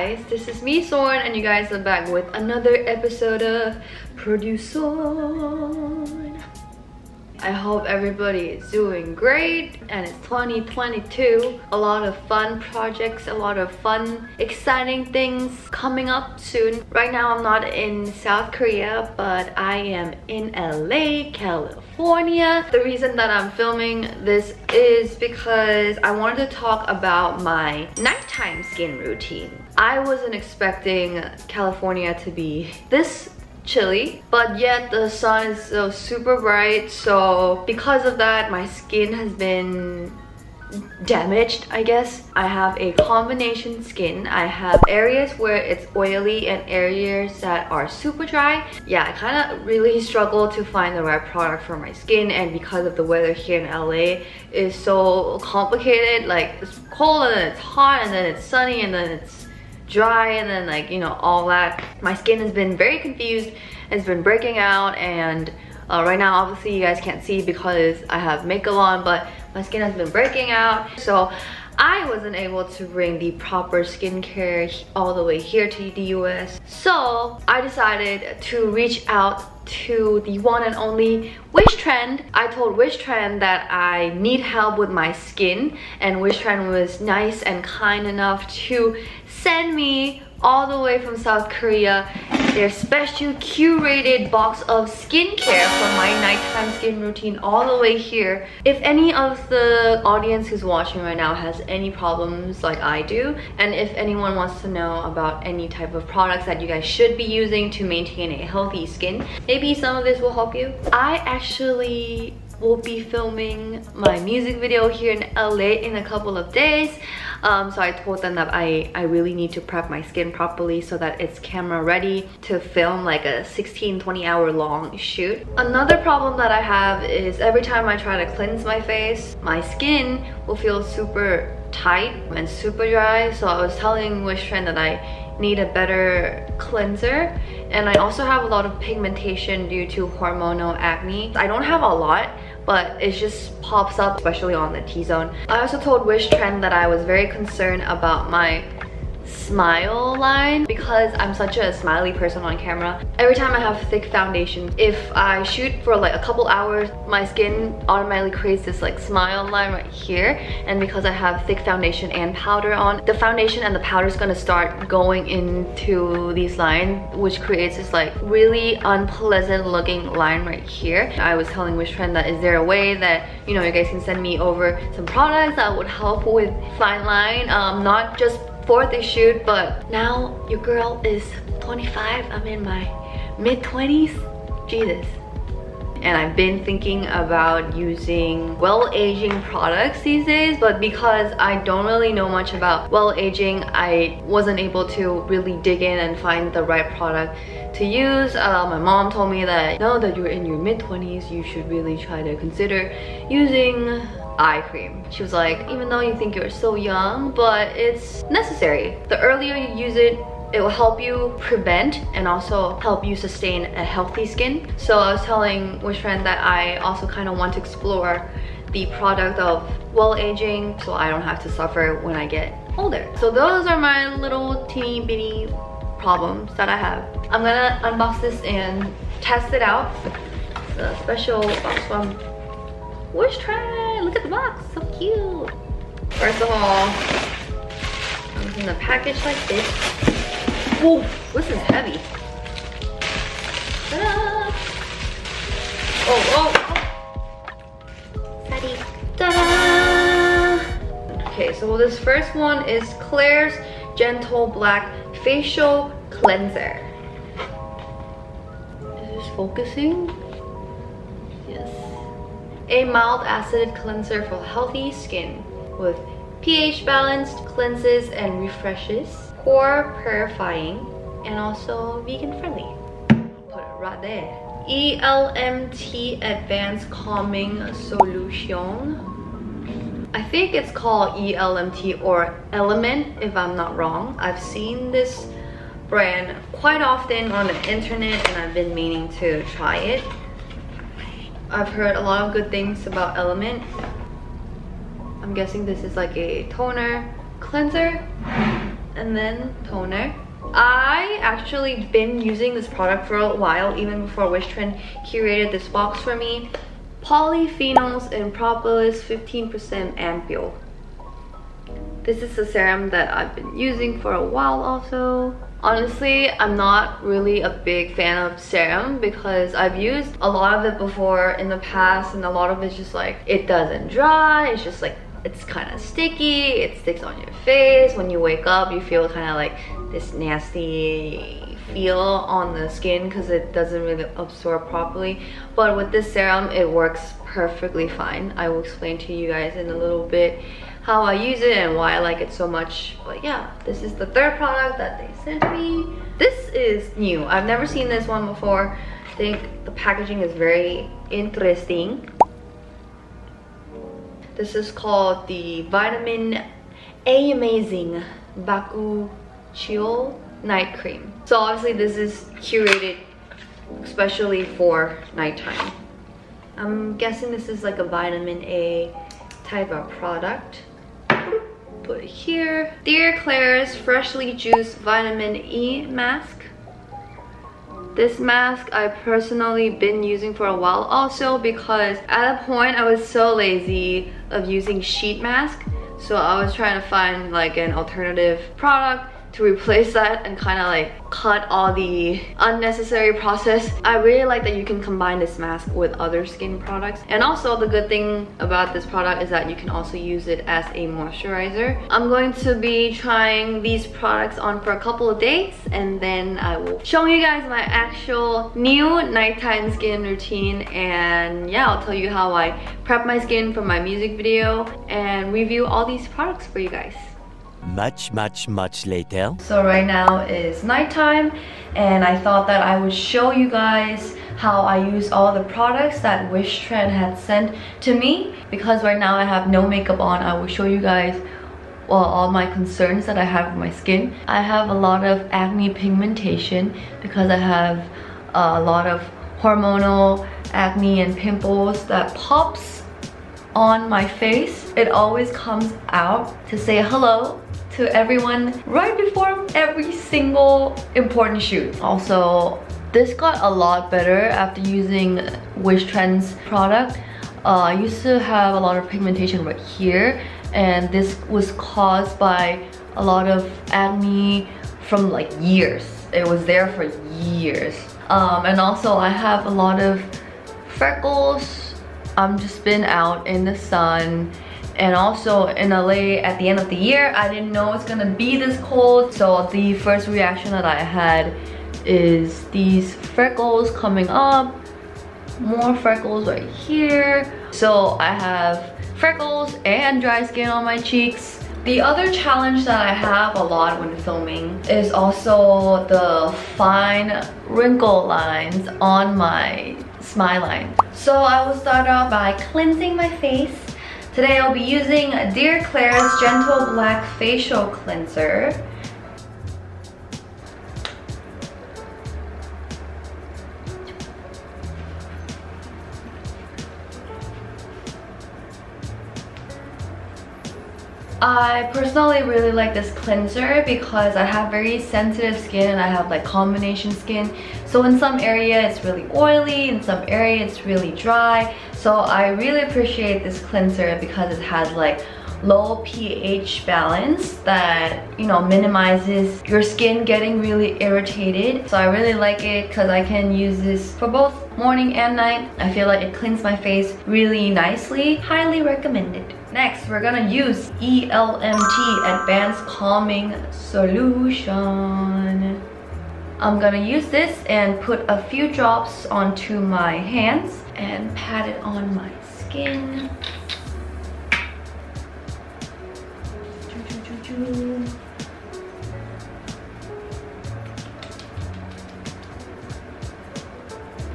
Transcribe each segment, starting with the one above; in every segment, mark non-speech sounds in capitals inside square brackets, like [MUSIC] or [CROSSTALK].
guys, this is me Sorn and you guys are back with another episode of Produce I hope everybody is doing great and it's 2022. A lot of fun projects, a lot of fun, exciting things coming up soon. Right now I'm not in South Korea, but I am in LA, California. The reason that I'm filming this is because I wanted to talk about my nighttime skin routine. I wasn't expecting California to be this chilly but yet the sun is so super bright so because of that my skin has been damaged I guess. I have a combination skin. I have areas where it's oily and areas that are super dry. Yeah I kind of really struggle to find the right product for my skin and because of the weather here in LA is so complicated. Like it's cold and then it's hot and then it's sunny and then it's dry and then like, you know, all that. My skin has been very confused. It's been breaking out and uh, right now obviously you guys can't see because I have makeup on but my skin has been breaking out. So I wasn't able to bring the proper skincare all the way here to the US. So I decided to reach out to the one and only Wishtrend. I told Wishtrend that I need help with my skin and Wishtrend was nice and kind enough to send me all the way from South Korea their special curated box of skincare for my nighttime skin routine all the way here. If any of the audience who's watching right now has any problems like I do, and if anyone wants to know about any type of products that you guys should be using to maintain a healthy skin, maybe some of this will help you. I actually will be filming my music video here in LA in a couple of days. Um, so I told them that I, I really need to prep my skin properly so that it's camera ready to film like a 16, 20 hour long shoot. Another problem that I have is every time I try to cleanse my face, my skin will feel super tight and super dry. So I was telling Wishtrend that I need a better cleanser and I also have a lot of pigmentation due to hormonal acne. I don't have a lot but it just pops up especially on the T-zone. I also told Wishtrend that I was very concerned about my smile line because I'm such a smiley person on camera. Every time I have thick foundation, if I shoot for like a couple hours, my skin automatically creates this like smile line right here. And because I have thick foundation and powder on, the foundation and the powder is gonna start going into these lines, which creates this like really unpleasant looking line right here. I was telling Wishtrend that is there a way that, you know, you guys can send me over some products that would help with fine line, um, not just for this shoot but now your girl is 25 i'm in my mid-20s jesus. And I've been thinking about using well-aging products these days but because I don't really know much about well-aging I wasn't able to really dig in and find the right product to use. Uh, my mom told me that now that you're in your mid-20s you should really try to consider using eye cream. She was like, even though you think you're so young, but it's necessary. The earlier you use it, it will help you prevent and also help you sustain a healthy skin. So I was telling Wishtrend that I also kind of want to explore the product of well aging so I don't have to suffer when I get older. So those are my little teeny bitty problems that I have. I'm gonna unbox this and test it out. It's a special box from Try? look at the box, so cute. First of all, comes in a package like this. Whoa, this is heavy. Oh, oh, oh. Fatty. Ta-da! Okay, so this first one is Klairs Gentle Black Facial Cleanser. Is this focusing? A mild acid cleanser for healthy skin with pH balanced cleanses and refreshes, pore purifying, and also vegan friendly. Put it right there. ELMT Advanced Calming Solution. I think it's called ELMT or Element if I'm not wrong. I've seen this brand quite often on the internet and I've been meaning to try it. I've heard a lot of good things about Element. I'm guessing this is like a toner cleanser. and then toner. I actually been using this product for a while, even before Wishtrend curated this box for me. Polyphenols and propolis 15% ampoule. This is a serum that I've been using for a while also. Honestly, I'm not really a big fan of serum because I've used a lot of it before in the past and a lot of it's just like, it doesn't dry, it's just like, it's kind of sticky, it sticks on your face. When you wake up, you feel kind of like this nasty feel on the skin because it doesn't really absorb properly. But with this serum, it works perfectly fine. I will explain to you guys in a little bit how I use it and why I like it so much. But yeah, this is the third product that they sent me. This is new. I've never seen this one before. I think the packaging is very interesting. This is called the Vitamin A Amazing Baku Chiol Night Cream. So obviously this is curated especially for nighttime. I'm guessing this is like a vitamin A type of product put it here. Dear Klairs Freshly Juiced Vitamin E Mask. This mask I personally been using for a while also because at a point I was so lazy of using sheet mask so I was trying to find like an alternative product to replace that and kind of like cut all the unnecessary process. I really like that you can combine this mask with other skin products. And also the good thing about this product is that you can also use it as a moisturizer. I'm going to be trying these products on for a couple of days and then I will show you guys my actual new nighttime skin routine and yeah, I'll tell you how I prep my skin for my music video and review all these products for you guys much, much, much later. So right now is nighttime and I thought that I would show you guys how I use all the products that Wishtrend had sent to me because right now I have no makeup on. I will show you guys well, all my concerns that I have with my skin. I have a lot of acne pigmentation because I have a lot of hormonal acne and pimples that pops on my face. It always comes out to say hello to everyone right before every single important shoot. Also, this got a lot better after using Wishtrend's product. Uh, I used to have a lot of pigmentation right here and this was caused by a lot of acne from like years. It was there for years. Um, and also I have a lot of freckles. I'm just been out in the sun and also in LA at the end of the year I didn't know it's gonna be this cold. So the first reaction that I had is these freckles coming up. More freckles right here. So I have freckles and dry skin on my cheeks. The other challenge that I have a lot when filming is also the fine wrinkle lines on my smile line. So I will start off by cleansing my face Today I'll be using Dear Klairs Gentle Black Facial Cleanser. I personally really like this cleanser because I have very sensitive skin and I have like combination skin. So in some area it's really oily, in some area it's really dry. So I really appreciate this cleanser because it has like low pH balance that you know minimizes your skin getting really irritated. So I really like it because I can use this for both morning and night. I feel like it cleans my face really nicely. Highly recommended. Next we're gonna use ELMT Advanced Calming Solution I'm gonna use this and put a few drops onto my hands and pat it on my skin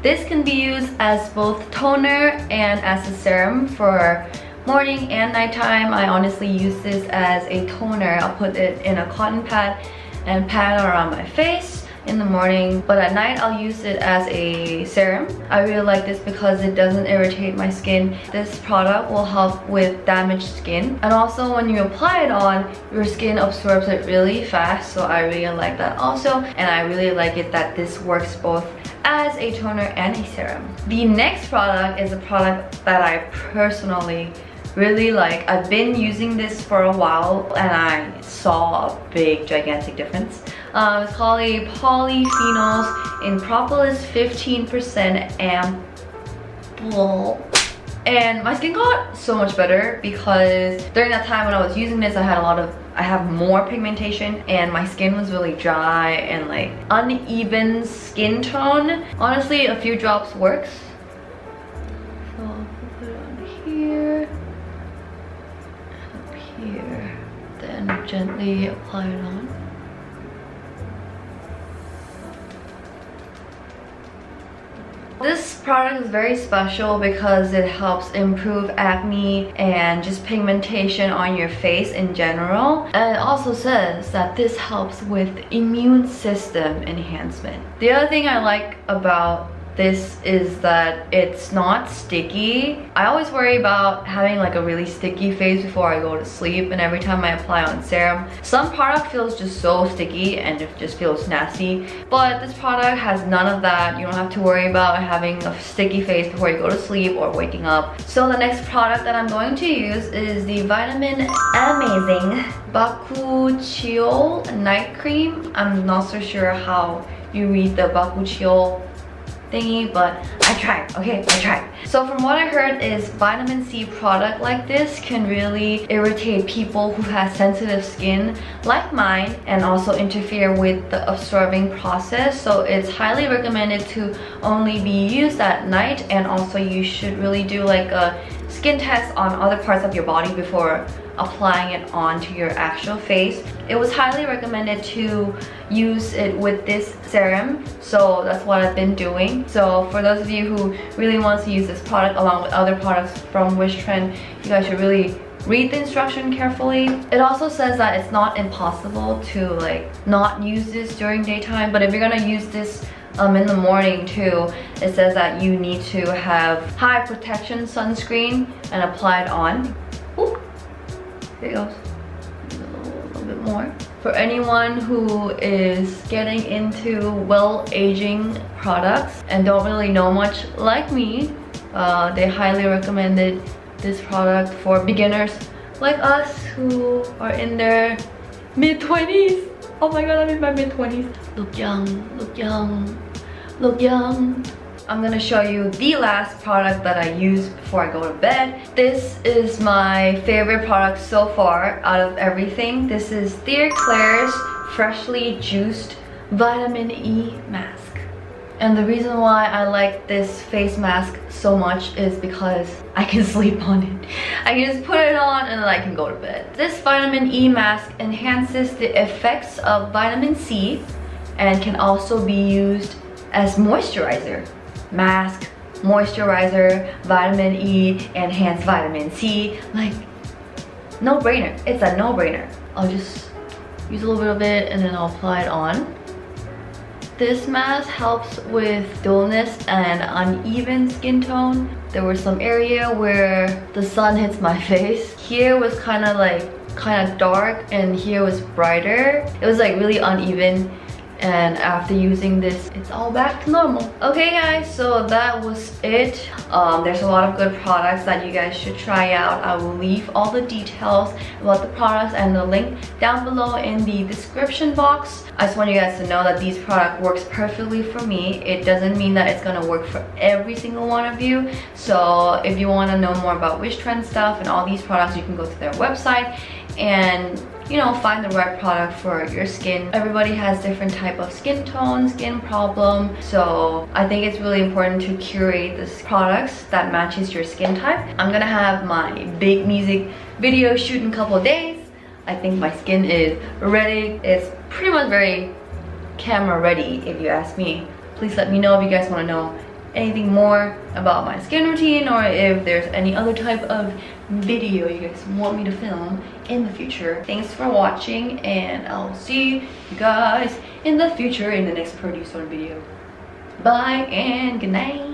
This can be used as both toner and as a serum for morning and nighttime. I honestly use this as a toner. I'll put it in a cotton pad and pat it around my face in the morning, but at night I'll use it as a serum. I really like this because it doesn't irritate my skin. This product will help with damaged skin. And also when you apply it on, your skin absorbs it really fast, so I really like that also. And I really like it that this works both as a toner and a serum. The next product is a product that I personally really like I've been using this for a while and I saw a big gigantic difference um, it's called a polyphenols in propolis 15% ampoule and my skin got so much better because during that time when I was using this I had a lot of I have more pigmentation and my skin was really dry and like uneven skin tone. Honestly a few drops works. So I'll put it on here. Up here. Then gently apply it on product is very special because it helps improve acne and just pigmentation on your face in general. And it also says that this helps with immune system enhancement. The other thing I like about this is that it's not sticky. I always worry about having like a really sticky face before I go to sleep and every time I apply on serum. Some product feels just so sticky and it just feels nasty. But this product has none of that. You don't have to worry about having a sticky face before you go to sleep or waking up. So the next product that I'm going to use is the Vitamin Amazing Bakuchiol Night Cream. I'm not so sure how you read the Bakuchiol thingy, but I tried, okay, I tried. So from what I heard is vitamin C product like this can really irritate people who have sensitive skin like mine and also interfere with the absorbing process. So it's highly recommended to only be used at night and also you should really do like a skin test on other parts of your body before applying it onto your actual face. It was highly recommended to use it with this serum, so that's what I've been doing. So for those of you who really want to use this product along with other products from Wishtrend, you guys should really read the instruction carefully. It also says that it's not impossible to like not use this during daytime, but if you're gonna use this um, in the morning too, it says that you need to have high protection sunscreen and apply it on. Ooh. Here it goes. A little bit more. For anyone who is getting into well-aging products and don't really know much like me, uh, they highly recommended this product for beginners like us who are in their mid-20s. Oh my god, I'm in my mid-20s. Look young, look young, look young. I'm gonna show you the last product that I use before I go to bed. This is my favorite product so far out of everything. This is Dear Klairs Freshly Juiced Vitamin E Mask. And the reason why I like this face mask so much is because I can [LAUGHS] sleep on it. I can just put it on and then I can go to bed. This vitamin E mask enhances the effects of vitamin C and can also be used as moisturizer mask, moisturizer, vitamin E, enhanced vitamin C. Like, no brainer. It's a no brainer. I'll just use a little bit of it and then I'll apply it on. This mask helps with dullness and uneven skin tone. There was some area where the sun hits my [LAUGHS] face. Here was kind of like kind of dark and here was brighter. It was like really uneven and after using this it's all back to normal. Okay guys so that was it. Um, there's a lot of good products that you guys should try out. I will leave all the details about the products and the link down below in the description box. I just want you guys to know that these product works perfectly for me. It doesn't mean that it's gonna work for every single one of you. So if you want to know more about Wishtrend stuff and all these products you can go to their website and you know, find the right product for your skin. Everybody has different type of skin tone, skin problem. So I think it's really important to curate the products that matches your skin type. I'm gonna have my big music video shoot in a couple days. I think my skin is ready. It's pretty much very camera ready if you ask me. Please let me know if you guys wanna know anything more about my skin routine or if there's any other type of video you guys want me to film in the future. Thanks for watching and I'll see you guys in the future in the next ProduSorn video. Bye and good night.